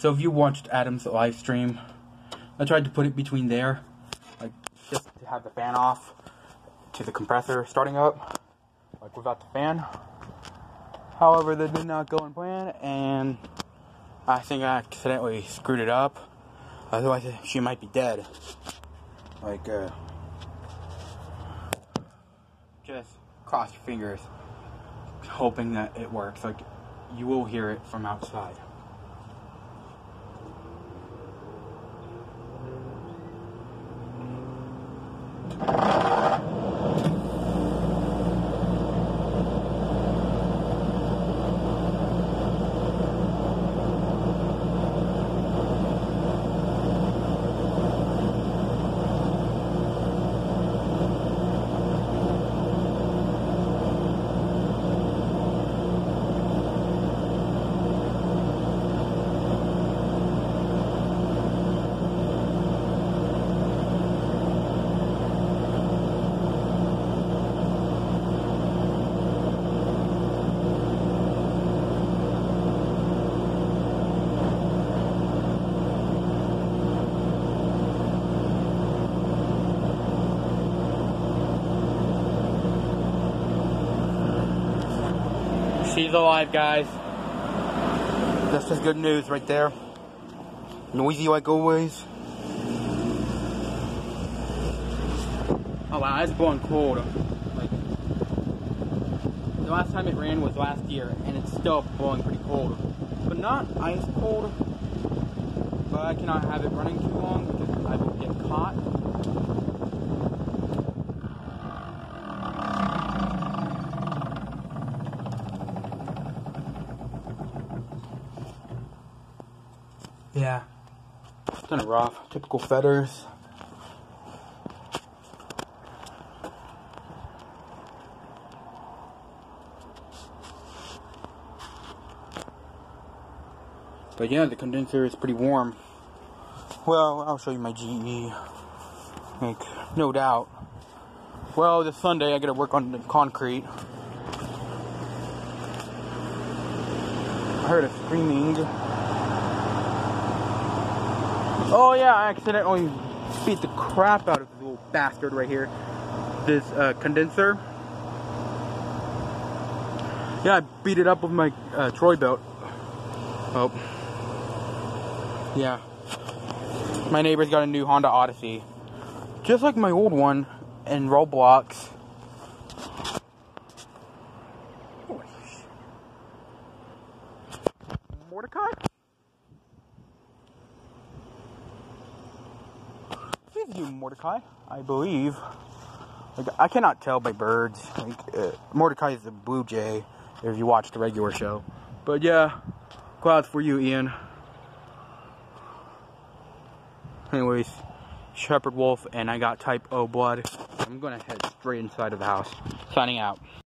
So if you watched Adam's live stream, I tried to put it between there, like just to have the fan off, to the compressor starting up, like without the fan. However, that did not go in plan, and I think I accidentally screwed it up. Otherwise, she might be dead. Like, uh, just cross your fingers, hoping that it works. Like, you will hear it from outside. She's alive, guys. That's just good news right there. Noisy like always. Oh wow, it's blowing cold. Like the last time it ran was last year, and it's still blowing pretty cold, but not ice cold. But I cannot have it running too long because I will get caught. Yeah. It's kind of rough. Typical Fedders. But yeah, the condenser is pretty warm. Well, I'll show you my GE. Like, no doubt. Well, this Sunday I gotta work on the concrete. I heard a screaming. Oh yeah, I accidentally beat the crap out of this little bastard right here. This uh, condenser. Yeah, I beat it up with my uh, Troy-Bilt. Oh. Yeah. My neighbor's got a new Honda Odyssey. Just like my old one in Roblox. You, Mordecai, I believe. Like, I cannot tell by birds. Like, uh, Mordecai is a blue jay, if you watch the regular show. But yeah, clouds for you, Ian. Anyways, Shepherd Wolf, and I got type O blood. I'm gonna head straight inside of the house. Signing out.